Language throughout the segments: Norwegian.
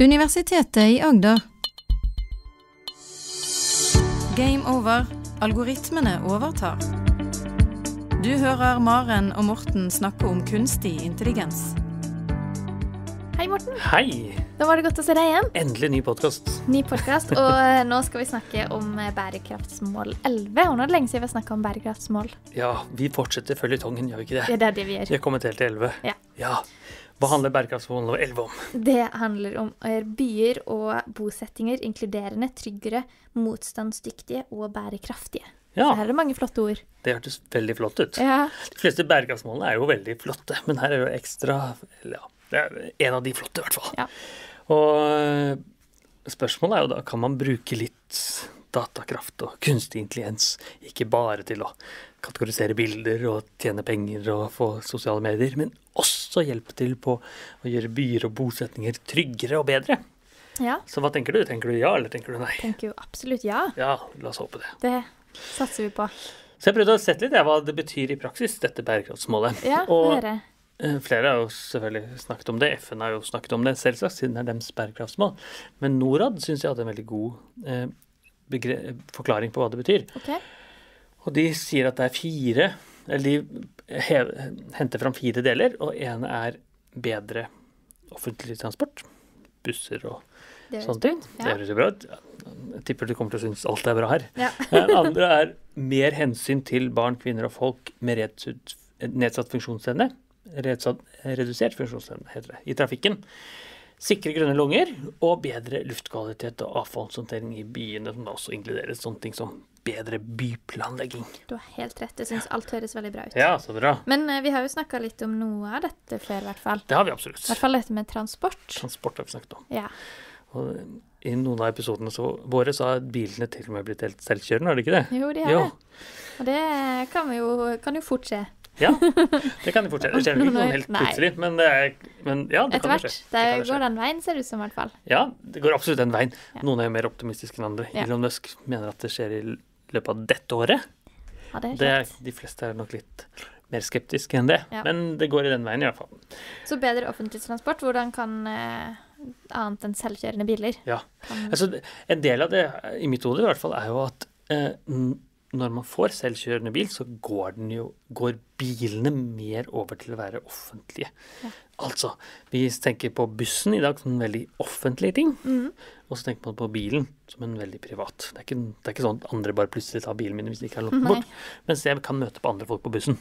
Universitetet i Agder. Game over. Algoritmene overtar. Du hører Maren og Morten snakke om kunstig intelligens. Hei, Morten. Hei! Da var det godt å se deg igjen. Endelig ny podkast. Ny podkast. Og eh, nå skal vi snakke om eh, bærekraftsmål 11. Og nå er det lenge siden vi har snakka om bærekraftsmål. Ja, vi fortsetter føljetongen, gjør vi ikke Ja, det? det er det vi gjør. Vi er kommet helt til 11. Ja. ja. Hva handler bærekraftsmål nummer 11 om? Det handler om gjøre byer og bosettinger inkluderende, tryggere, motstandsdyktige og bærekraftige. Ja, Så her er det mange flotte ord. det hørtes veldig flott ut. Ja. De fleste bærekraftsmålene er jo veldig flotte, men her er jo ekstra Ja, det er en av de flotte, i hvert fall. Ja. Og øh, spørsmålet er jo da kan man bruke litt datakraft og kunstig intelligens, ikke bare til å kategorisere bilder og tjene penger og få sosiale medier, men også hjelpe til på å gjøre byer og bosetninger tryggere og bedre. ja. Så hva tenker du? Tenker du ja, eller tenker du nei? Tenker jo absolutt ja. Ja, la oss håpe det. Det satser vi på. Så jeg prøvde å sette litt hva det betyr i praksis, dette bærekraftsmålet. Ja, og høre. eh, flere har jo selvfølgelig snakket om det. FN har jo snakket om det, selvsagt, siden det er deres bærekraftsmål. Men Norad syns jeg hadde en veldig god eh, forklaring på hva det betyr. OK. Og de sier at det er fire Eller de hev, henter fram fire deler, og én er bedre offentlig transport. Busser og sånne ting. Ja. Det høres jo bra ut. Jeg tipper du kommer til å synes alt er bra her. Ja. Den andre er mer hensyn til barn, kvinner og folk med nedsatt funksjonsevne. Redusert funksjonsevne, heter det, i trafikken. Sikre grønne lunger og bedre luftkvalitet og avfallshåndtering i byene, som da også inkluderes sånne ting som bedre byplanlegging. Du har helt rett. Jeg syns alt høres veldig bra ut. Ja, så bra. Men eh, vi har jo snakka litt om noe av dette før, i hvert fall. Det har vi absolutt. I hvert fall dette med transport. Transport har vi snakket om. Ja. Og I noen av episodene så, våre så har bilene til og med blitt helt selvkjørende, har de ikke det? Jo, de har Jo. det. Og det kan, vi jo, kan jo fort skje. Ja, det kan jo fortsette. Det skjer ikke noe helt plutselig, men, det er, men ja, det Etter kan hvert. skje. Det hvert, det går den veien, ser det ut som, i hvert fall. Ja, det går absolutt den veien. Noen er jo mer optimistiske enn andre. Ja. Elon Musk mener at det skjer i løpet av dette året. Ja, det er Det er, de fleste er nok litt mer skeptiske enn det, Ja. men det går i den veien i hvert fall. Så bedre offentlig transport. Hvordan kan eh, annet enn selvkjørende biler Ja. Altså, en del av det, i mitt hode i hvert fall, er jo at eh, når man får selvkjørende bil, så går, den jo, går bilene mer over til å være offentlige. Ja. Altså, vi tenker på bussen i dag som en veldig offentlig ting, Mhm. og så tenker man på bilen som en veldig privat. Det er ikke, det er ikke sånn at andre bare plutselig tar bilen min hvis de ikke har lånt den bort, mens jeg kan møte på andre folk på bussen.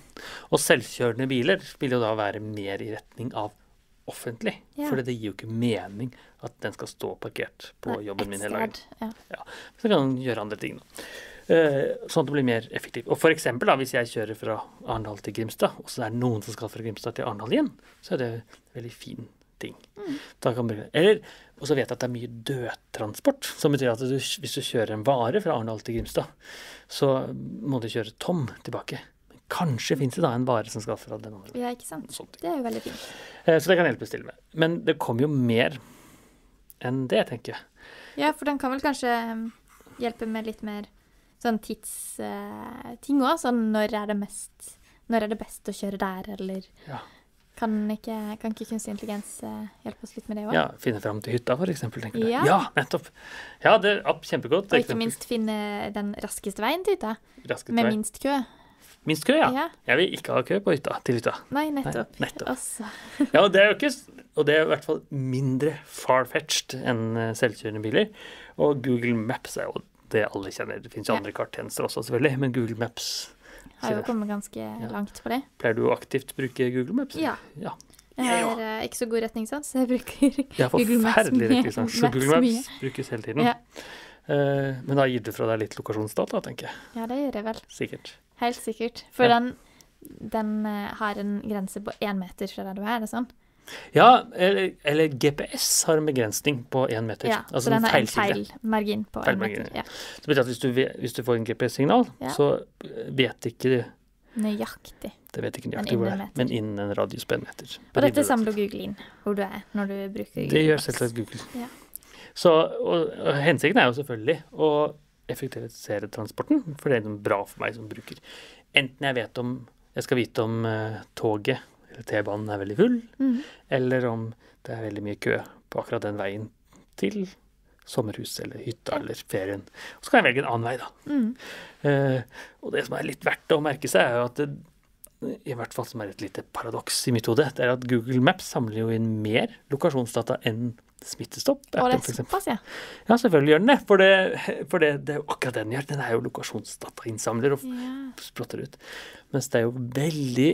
Og selvkjørende biler vil jo da være mer i retning av offentlig, Ja. for det gir jo ikke mening at den skal stå parkert på Nei, jobben min hele dagen. Ja. Ja. Så kan den gjøre andre ting. Da. Eh, sånn at det blir mer effektivt. Og for eksempel da, hvis jeg kjører fra Arendal til Grimstad, og så er det noen som skal fra Grimstad til Arendal igjen, så er det en veldig fin ting. Mm. Da kan man Eller, og så vet jeg at det er mye dødtransport, som betyr at du, hvis du kjører en vare fra Arendal til Grimstad, så må du kjøre tom tilbake. Men kanskje finnes det da en vare som skal fra den andre. ja, ikke sant. Det er jo veldig fint. Eh, Så det kan hjelpes til med. Men det kommer jo mer enn det, tenker jeg. Ja, for den kan vel kanskje um, hjelpe med litt mer sånn tidsting òg. Sånn når er det mest Når er det best å kjøre der, eller Ja. kan ikke, kan ikke kunstig intelligens uh, hjelpe oss litt med det òg? Ja, Finne fram til hytta, for eksempel. tenker du. Ja. ja, nettopp. Ja, det er kjempegodt. Og ikke eksempel. minst finne den raskeste veien til hytta, Raskest med vei. minst kø. Minst kø, ja. Ja. Jeg vil ikke ha kø på hytta, til hytta. Nei, nettopp. Nei, nettopp. Ja, og det er jo ikke Og det er i hvert fall mindre far-fetched enn eh, selvkjørende biler. Og Google Maps er jo det alle kjenner. Det finnes jo Ja. andre karttjenester også, selvfølgelig, men Google Maps Har jo kommet ganske langt på det. Pleier du å aktivt bruke Google Maps? Ja. ja. Jeg har uh, ikke så god retningssans, så jeg bruker Jeg Google Maps forferdelig mye. retningssans, så Maps Google mye. Maps brukes hele tiden. Ja. Eh, men da gir du fra deg litt lokasjonsdata, tenker jeg. Ja, det gjør jeg vel. Sikkert. Helt sikkert. For Ja. den, den uh, har en grense på én meter fra der du er, er det sånn? Ja, eller, eller GPS har en begrensning på én meter. Ja, altså så den har en feilmargin feil margin på én meter. Ja. Så betyr at hvis du, hvis du får en GPS-signal, Ja. så vet ikke du Nøyaktig. Det vet ikke nøyaktig hvor det er, men innen en radius på en meter. Og dette samler Google inn hvor du er når du bruker Det gjør selvsagt Google. Ja. Så og, og hensikten er jo selvfølgelig å effektivisere transporten, for det er noe bra for meg som bruker. Enten jeg vet om jeg skal vite om uh, toget T-banen er veldig full, mm. eller om det er veldig mye kø på akkurat den veien til sommerhuset eller hytta eller ferien. Og så kan jeg velge en annen vei, da. Mm. Uh, og det som er litt verdt å merke seg, er jo at det, i hvert fall som er et lite paradoks i mitt hode, det er at Google Maps samler jo inn mer lokasjonsdata enn Smittestopp. Og det såpass, ja. Ja, selvfølgelig gjør den det. For, det, for det, det er jo akkurat det den gjør. Den er jo lokasjonsdatainnsamler og ja. sprotter ut. Mens det er jo veldig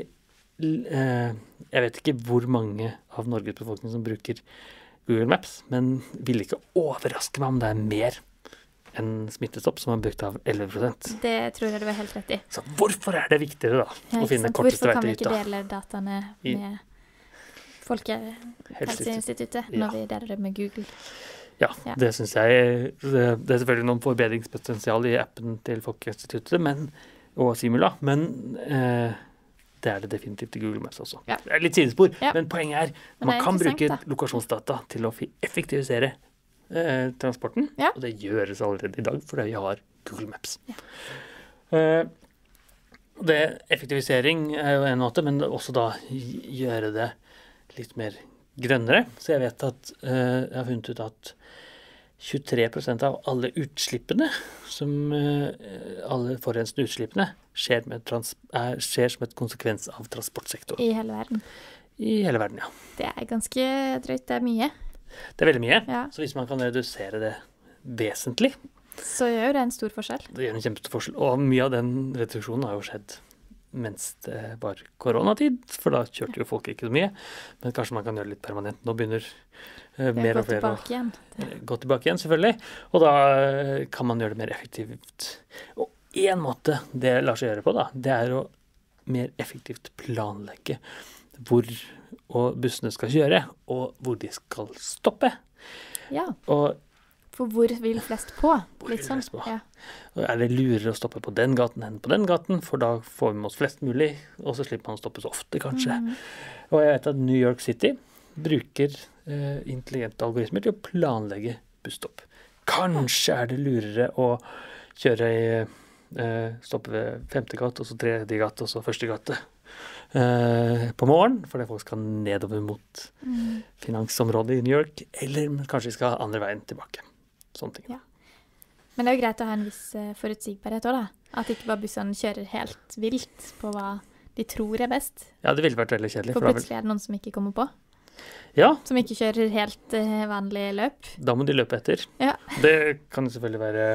Jeg vet ikke hvor mange av Norges befolkning som bruker Google Maps, men vil ikke overraske meg om det er mer enn Smittestopp, som er brukt av 11% Det tror jeg du har helt rett i. Så hvorfor er det viktigere, da? Ja, å finne sant? korteste Hvorfor kan vi ikke dele dataene med Folkehelseinstituttet Ja. når vi deler det med Google? Ja, Ja. det syns jeg Det det er selvfølgelig noen forbedringspotensial i appen til Folkehelseinstituttet men- og Simula, men eh, det er det definitivt i Google Maps også. Ja. Det er litt sidespor, Ja. men poenget er Men man er kan bruke da. lokasjonsdata til å effektivisere eh, transporten. Ja. Og det gjøres allerede i dag fordi vi har Google Maps. Eh, det, effektivisering er jo en måte, men også da gjøre det litt mer grønnere. Så jeg vet at eh, jeg har funnet ut at 23% av alle utslippene, som eh, alle forurensende utslippene, skjer, med trans er, skjer som et konsekvens av transportsektoren. I hele verden. I hele verden, ja. Det er ganske drøyt. Det er mye. Det er veldig mye. Ja. Så hvis man kan redusere det vesentlig, Så gjør jo det en stor forskjell. det gjør en kjempestor forskjell. Og mye av den reduksjonen har jo skjedd mens det var koronatid, for da kjørte jo folk ikke så mye. Men kanskje man kan gjøre det litt permanent. Nå begynner mer har og flere Gå tilbake igjen. gå tilbake igjen, selvfølgelig. Og da eh, kan man gjøre det mer effektivt. Og én måte det lar seg gjøre på, da, det er å mer effektivt planlegge hvor bussene skal kjøre, og hvor de skal stoppe. Ja, Og for hvor vil flest på? Hvor Litt sånn. på? Ja. Er det lurere å stoppe på den gaten enn på den gaten, for da får vi med oss flest mulig, og så slipper man å stoppe så ofte, kanskje. Mm. Og jeg vet at New York City bruker eh, intelligente algoritmer til å planlegge busstopp. Kanskje er det lurere å kjøre i eh, Stoppe ved femte gate, og så tredje gate, og så første gate eh, på morgenen, fordi folk skal nedover mot Mm. finansområdet i New York. Eller kanskje de skal andre veien tilbake. Sånne ting. Ja. Men det er jo greit å ha en viss eh, forutsigbarhet òg, da. At ikke bare bussene kjører helt vilt på hva de tror er best. Ja, det ville vært veldig kjedelig. For For plutselig er det noen som ikke kommer på. Ja, Som ikke kjører helt uh, vanlig løp. da må de løpe etter. Ja. Det kan selvfølgelig være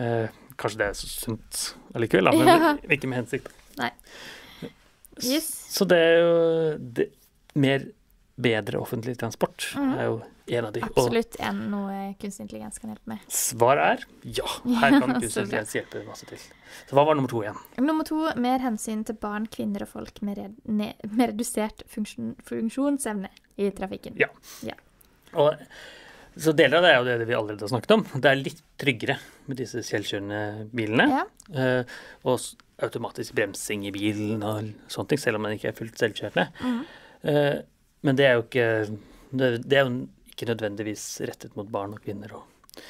uh, Kanskje det er så sunt allikevel, men Ja. ikke med hensikt. Nei. Yes. Så det er jo det, mer bedre offentlig transport Mhm. er jo en av de. Absolutt enn noe kunstig intelligens kan hjelpe med. svaret er ja. Her kan kunstig intelligens hjelpe masse til. Så hva var nummer to igjen? Nummer to mer hensyn til barn, kvinner og folk med, red, ne, med redusert funksjon, funksjonsevne i trafikken. Ja. Og, så deler av det er jo det vi allerede har snakket om. Det er litt tryggere med disse selvkjørende bilene. Ja. Eh, og automatisk bremsing i bilen og sånne ting, selv om den ikke er fullt selvkjørende. Mhm. Men det er jo ikke det er jo ikke nødvendigvis rettet mot barn og kvinner. Og,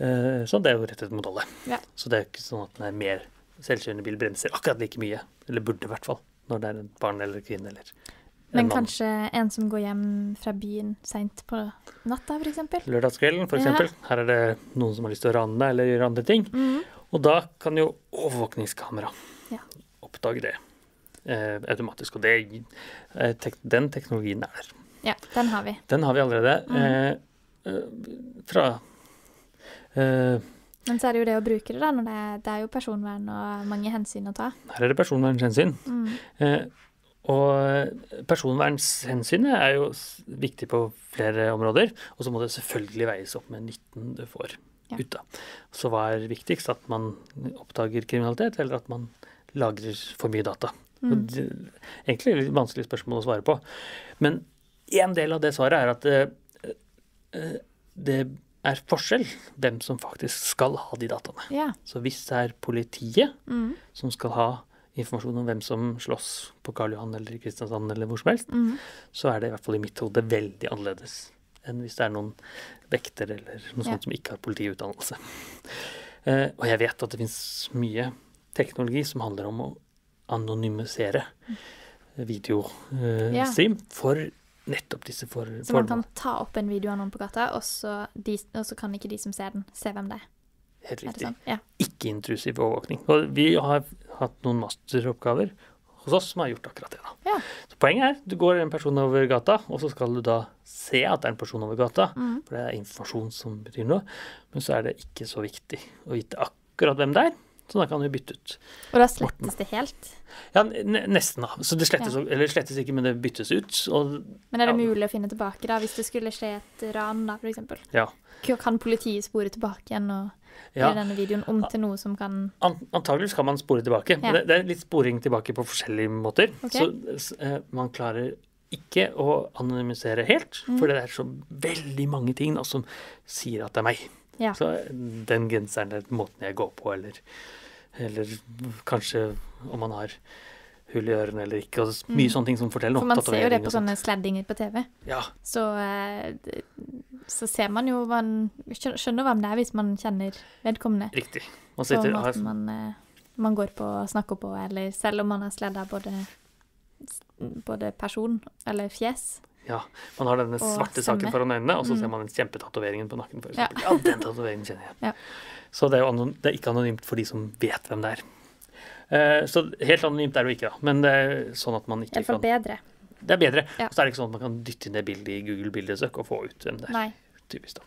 uh, sånn, det er jo rettet mot alle. Ja. Så det er jo ikke sånn at den er mer selvkjørende bil bremser akkurat like mye, eller burde i hvert fall, når det er et barn eller kvinne eller Men en kanskje en som går hjem fra byen seint på natta, f.eks. Lørdagskvelden, for Ja. Her er det noen som har lyst til å rane deg eller gjøre andre ting. Mm. Og da kan jo overvåkningskamera Ja. oppdage det automatisk. Og det, eh, tek, den teknologien er der. Ja, den har vi. Den har vi allerede. Mm. Eh, eh, fra eh, Men så er det jo det å bruke det, da. Når det, det er jo personvern og mange hensyn å ta. Her er det personvernhensyn. Mm. Eh, og personvernshensynet er jo viktig på flere områder. Og så må det selvfølgelig veies opp med nytten du får Ja. ut av. Så hva er viktigst? At man oppdager kriminalitet, eller at man lagrer for mye data? Mm. det, egentlig litt vanskelig spørsmål å svare på. Men en del av det svaret er at eh, eh, det er forskjell hvem som faktisk skal ha de dataene. Ja. Så hvis det er politiet Mm. som skal ha informasjon om hvem som slåss på Karl Johan eller i Kristiansand eller hvor som helst, Mm. så er det i hvert fall i mitt hode veldig annerledes enn hvis det er noen vekter eller noe Ja. sånt som ikke har politiutdannelse. Uh, og jeg vet at det finnes mye teknologi som handler om å anonymisere Ja. for nettopp disse for, Så man kan ta opp en video av noen på gata, og så, de, og så kan ikke de som ser den, se hvem det er. Helt riktig. sånn? Ja. Ikke-intrusiv overvåkning. Og vi har hatt noen masteroppgaver hos oss som har gjort akkurat det. da. Ja. Så Poenget er du går en person over gata, og så skal du da se at det er en person over gata. Mm. For det er informasjon som betyr noe. Men så er det ikke så viktig å vite akkurat hvem det er. Så da kan vi bytte ut. Og da slettes det helt. Ja, nesten, da. Så det slettes, eller slettes ikke, men det byttes ut. Og Men er det Ja. mulig å finne tilbake, da, hvis det skulle skje et ran, da, eksempel? ja. Kan politiet spore tilbake igjen og ja. gjøre denne videoen om til noe som kan Antakeligvis antageligvis kan man spore tilbake. Ja. Det, det er litt sporing tilbake på forskjellige måter. Okay. Så eh, man klarer ikke å anonymisere helt, Mm. for det er så veldig mange ting da, som sier at det er meg. Ja. Så den genseren er måten jeg går på, eller, eller kanskje om man har hull i ørene eller ikke. Og så mye Mm. sånne ting som forteller For man ser jo det på sånne sladdinger på TV. Ja, Så, eh, så ser man jo man skjønner hvem det er hvis man kjenner vedkommende. riktig. Man sitter, på måten man, eh, man går på og snakker på, eller selv om man har sladda både, både person eller fjes. Ja, man har denne svarte stemme. saken foran øynene, og så Mm. ser man den kjempetatoveringen på nakken. For Ja. eksempel. ja, den tatoveringen kjenner jeg. Ja. Så det er, jo anon- det er ikke anonymt for de som vet hvem det er. Uh, så helt anonymt er det jo ikke, da. Men det er sånn at man ikke kan Iallfall bedre. Det er bedre. Ja. Og så er det ikke sånn at man kan dytte inn det bildet i Google bildesøk og få ut hvem det er. Nei. Typisk da.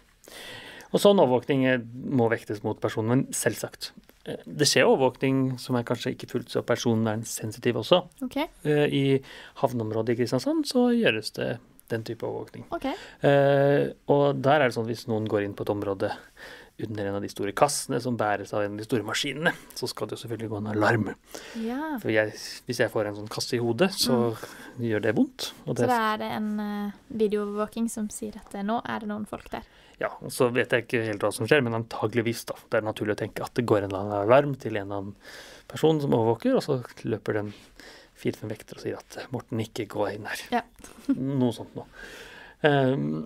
Og sånn overvåkning eh, må vektes mot personen, men selvsagt. Eh, Det skjer overvåkning som er kanskje ikke fullt så personvernsensitiv også. OK. Eh, I havneområdet i Kristiansand så gjøres det den type overvåkning. ok. Eh, og der er det sånn at hvis noen går inn på et område under en av de store kassene som bæres av en av de store maskinene, så skal det jo selvfølgelig gå en alarm. Ja. For jeg, hvis jeg får en sånn kasse i hodet, så gjør det vondt. Og Så da er det en uh, videoovervåking som sier at eh, nå er det noen folk der. ja, og så vet jeg ikke helt hva som skjer, men antageligvis da. Det er naturlig å tenke at det går en eller annen alarm til en eller annen person som overvåker, og så løper den fire-fem vekter og sier at Morten, ikke gå inn her. Ja. Noe sånt noe. Um,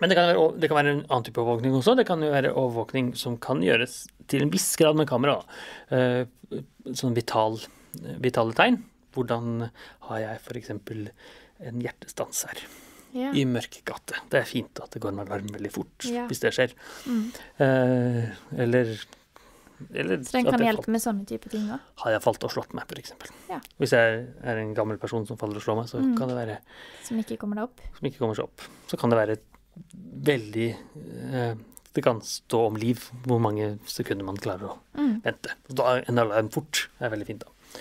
men det kan, være, det kan være en annen type overvåkning også. Det kan jo være overvåkning som kan gjøres til en viss grad med kamera. Eh, sånn vital, vitale tegn. Hvordan har jeg f.eks. en hjertestans her Ja. i mørke gate? Det er fint at det går en alarm veldig fort Ja. hvis det skjer. Mm. Eh, eller eller Så den kan hjelpe hjelpe med sånne type ting òg. har jeg falt og slått meg, f.eks. Ja. Hvis jeg er en gammel person som faller og slår meg, så Mm. kan det være Som ikke kommer deg opp. som ikke kommer seg opp. Så kan det være veldig eh, Det kan stå om liv hvor mange sekunder man klarer å Mm. vente. Da er en alarm fort er veldig fint, da.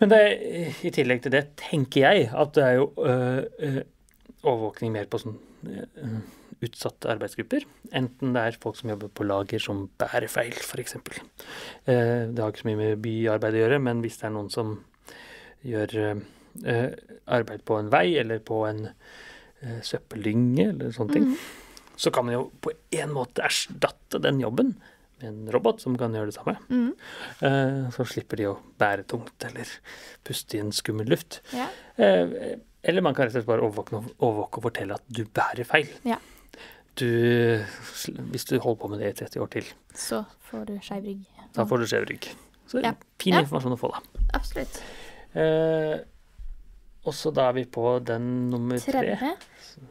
Men det, i tillegg til det tenker jeg at det er jo øh, overvåkning mer på sånn øh, utsatte arbeidsgrupper. Enten det er folk som jobber på lager som bærer feil, f.eks. Eh, det har ikke så mye med byarbeid å gjøre, men hvis det er noen som gjør øh, arbeid på en vei eller på en søppeldynge eller sånne ting, Mm. så kan man jo på en måte erstatte den jobben med en robot som kan gjøre det samme. Mm. Eh, Så slipper de å bære tungt eller puste inn skummel luft. Ja. Eh, Eller man kan rett og slett bare overvåke, overvåke og fortelle at du bærer feil. Ja. Du, hvis du holder på med det i 30 år til, Så får du skeiv rygg. da får du skeiv rygg. Så Ja. fin Ja. informasjon å få, da. Absolutt. Eh, og så da er vi på den nummer tre.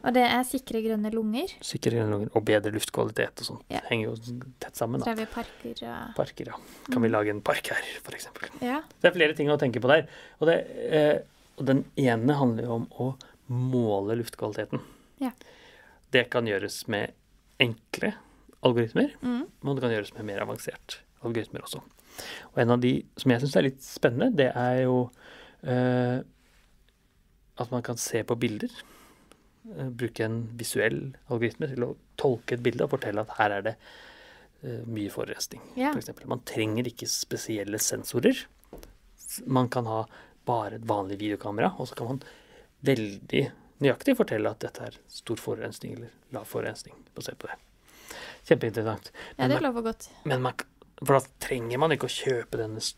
Og det er sikre grønne lunger. Sikre grønne lunger og bedre luftkvalitet og sånt. Ja. Henger jo tett sammen, da. vi parker og Parker, ja. Kan vi lage en park her, f.eks.? Ja. Det er flere ting å tenke på der. Og, det, eh, og den ene handler jo om å måle luftkvaliteten. Ja. Det kan gjøres med enkle algoritmer, Mm. men det kan gjøres med mer avansert algoritmer også. Og en av de som jeg syns er litt spennende, det er jo eh, at man kan se på bilder. Eh, bruke en visuell algoritme til å tolke et bilde og fortelle at her er det eh, mye forurensning. Ja. For man trenger ikke spesielle sensorer. Man kan ha bare et vanlig videokamera, og så kan man veldig nøyaktig fortelle at dette er stor forurensning eller lav forurensning basert på det. Kjempeinteressant. ja, det det lov lover godt. men man, for da trenger man ikke å kjøpe denne s-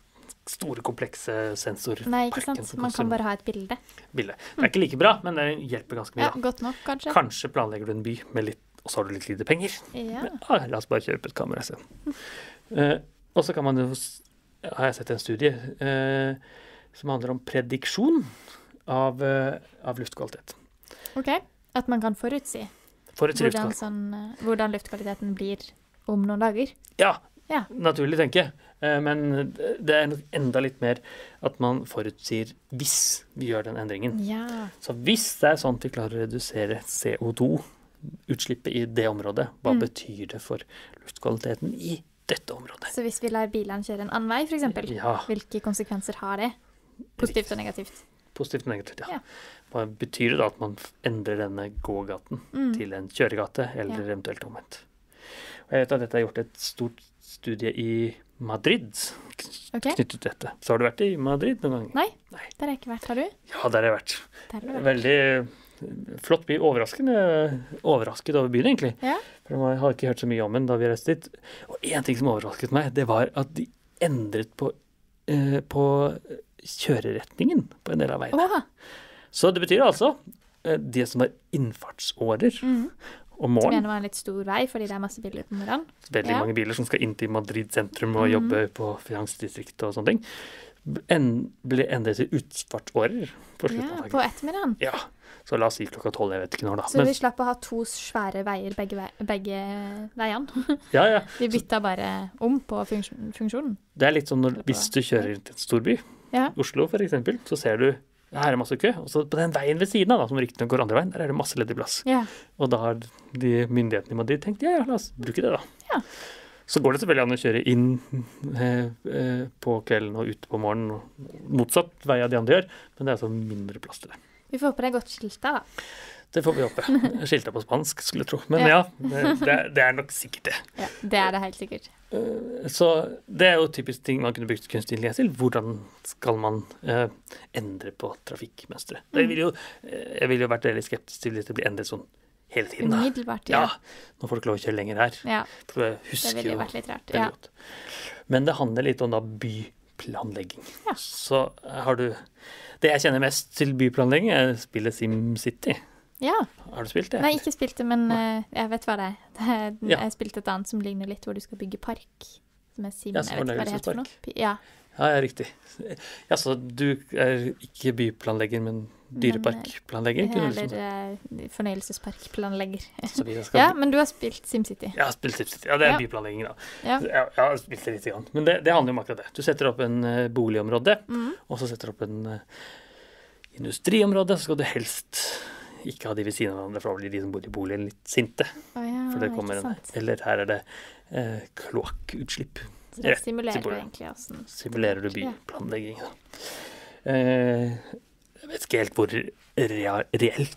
store, komplekse sensorparken. Nei, ikke sant. Man kan bare ha et bilde. bilde. Det er ikke like bra, men det hjelper ganske mye. Ja. Godt nok, kanskje. Kanskje planlegger du en by med litt, og så har du litt lite penger. Ja. Men, ah, la oss bare kjøpe et kamera isteden. Eh, og så kan man jo har jeg sett en studie uh, som handler om prediksjon av, uh, av luftkvalitet. OK. At man kan forutsi Forutsi hvordan, sånn, hvordan luftkvaliteten blir om noen dager. Ja, Ja. naturlig tenke. jeg, Men det er nok enda litt mer at man forutsier hvis vi gjør den endringen. Ja. Så hvis det er sånn at vi klarer å redusere CO2-utslippet i det området, hva Mm. betyr det for luftkvaliteten i dette området? Så hvis vi lar bilene kjøre en annen vei, f.eks., Ja, hvilke konsekvenser har det? Positivt og negativt. positivt og negativt, ja. Ja. Hva betyr det da at man endrer denne gågaten Mm. til en kjøregate, eller Ja. eventuelt omvendt? Og jeg vet at dette er gjort et stort studie i Madrid okay. knyttet til dette. Så har du vært i Madrid noen gang? Nei. Nei. Der har jeg ikke vært. Har du? Ja, der har jeg vært. Har vært. Veldig eh, flott by. Overraskende overrasket over byen, egentlig. Ja. For jeg hadde ikke hørt så mye om den da vi reiste dit. Og én ting som overrasket meg, det var at de endret på, eh, på kjøreretningen på en del av veiene. Åh, Så det betyr altså eh, det som er innfartsårer mm. Om Som morgenen. gjerne var en litt stor vei fordi det er masse biler på morgenen. Veldig Ja. mange biler som skal inn til Madrid sentrum og mm. jobbe på finansdistriktet og sånne ting. En, ble endret til utfartsårer på slutten Ja, av på dagen. ettermiddagen. Ja, så la oss si klokka tolv, jeg vet ikke når da. Så Men, vi slapp å ha to svære veier begge, vei, begge veiene. ja, ja. Vi bytta bare om på funksjonen. Det er litt sånn når, hvis du kjører til en storby, Ja. Oslo eksempel, så ser du her er masse kø. Og så på den veien ved siden av, da, som riktignok går andre veien, der er det masse ledig plass. ja. Og da har de myndighetene i Madrid tenkt ja, ja, la oss bruke det, da. Ja. Så går det selvfølgelig an å kjøre inn eh, eh, på kvelden og ut på morgenen, motsatt vei av de andre gjør, men det er altså mindre plass til det. Vi får håpe det er godt skilta, da. Det får vi håpe. Skilta på spansk, skulle jeg tro. Men ja, Ja. det, det, er- nok sikkert det. Ja, det er det helt sikkert. Eh, Så det er jo typisk ting man kunne brukt kunstig intelligens til. Hvordan skal man eh, endre på trafikkmønsteret? Mm. jo, eh, jeg ville jo vært veldig skeptisk til hvis det blir endret sånn hele tiden. Umiddelbart, Ja, ja. nå får du ikke lov å kjøre lenger her. ja. For jeg Det ville jo vært litt rart. Ja. Men det handler litt om da byplanlegging. Ja. Så har du Det jeg kjenner mest til byplanlegging, er spillet SimCity. Ja. Har du spilt det? Nei, ikke spilt det, men uh, jeg vet hva det er. det er. Ja. Jeg spilte et annet som ligner litt, hvor du skal bygge park. Som er sim... Ja, jeg vet ikke hva det heter for noe. Ja, Ja, ja, riktig. Ja, så du er ikke byplanlegger, men dyreparkplanlegger? kunne eller liksom- eh, fornøyelsesparkplanlegger. Ja, men du har spilt SimCity. Har spilt SimCity. Ja, det er Ja. byplanlegging, da. Ja. Jeg, har spilt det lite grann. Men det, det handler jo om akkurat det. Du setter opp en eh, boligområde, Mm. og så setter du opp en eh, industriområde. Så skal du helst ikke ha de ved siden av hverandre, for da blir de som bor i boligen litt sinte. Oh, ja, For det kommer en, eller her er det eh, kloakkutslipp. Så det simulerer du egentlig åssen Simulerer du byplanlegging, da. Eh, jeg vet ikke helt hvor reelt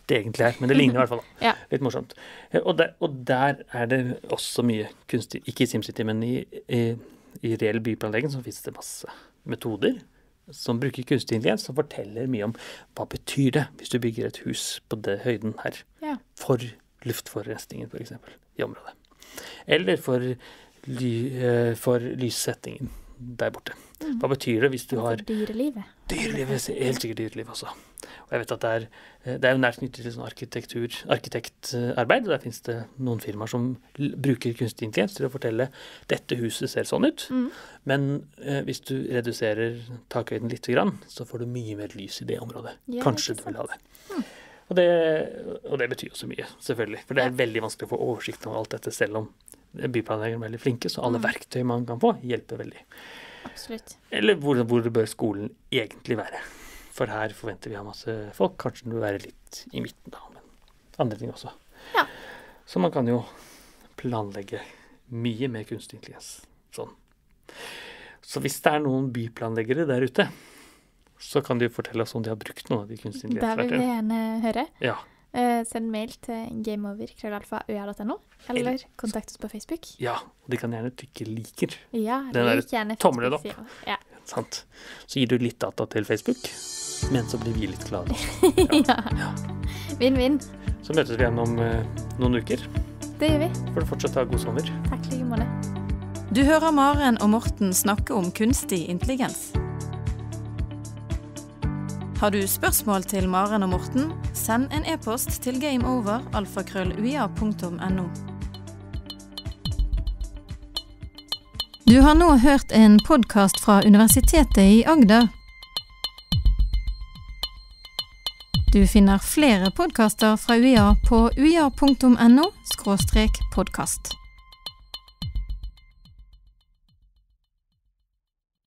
det egentlig er, men det ligner i hvert fall. Ja. Litt morsomt. Eh, Og der, og der er det også mye kunstig Ikke i SimCity, men i, i, i reell byplanlegging så fins det masse metoder som bruker kunstig intelligens, som forteller mye om hva betyr det hvis du bygger et hus på det høyden her. Ja. For luftforurensningen, f.eks., i området. Eller for, ly, eh, for lyssettingen der borte. Mm. Hva betyr det hvis du har dyrelivet. Dyrelivet, helt sikkert dyreliv også. Og jeg vet at det er, eh, det er jo nært knyttet til sånn arkitektur, arkitektarbeid. Der finnes det noen firmaer som bruker kunstig intelligens til å fortelle dette huset ser sånn ut, Mm. men eh, hvis du reduserer takhøyden litt, grann, så får du mye mer lys i det området. Ja, Kanskje du vil ha det. Mm. Og det. Og det betyr jo så mye, selvfølgelig. For det er veldig vanskelig å få oversikt over alt dette, selv om byplanleggerne er veldig flinke. Så alle Mm. verktøy man kan få, hjelper veldig. Absolutt. Eller hvor, hvor bør skolen egentlig være? For her forventer vi å ha masse folk. Kanskje den bør være litt i midten, da. Men andre ting også. Ja. Så man kan jo planlegge mye med kunstig intelligens. Sånn. Så hvis det er noen byplanleggere der ute, så kan de fortelle oss om de har brukt noen av de kunstig Det vil vi gjerne høre. Ja. Eh, send mail til gameover.krøllalfa.øa.no, eller kontakt oss på Facebook. ja. Og de kan gjerne trykke 'liker'. Ja, Den der lik gjerne tommelen opp. Ja. Sant? Så gir du litt data til Facebook, men så blir vi litt glade. ja. Vinn-vinn. Så møtes vi igjen om eh, noen uker. Det gjør vi. Får du fortsatt ha god sommer. Takk i like måte. Du hører Maren og Morten snakke om kunstig intelligens. Har du spørsmål til Maren og Morten, send en e-post til gameover.alfakrølluia.no. Du har nå hørt en podkast fra Universitetet i Agder. Du finner flere podkaster fra UiA på uia.no podkast.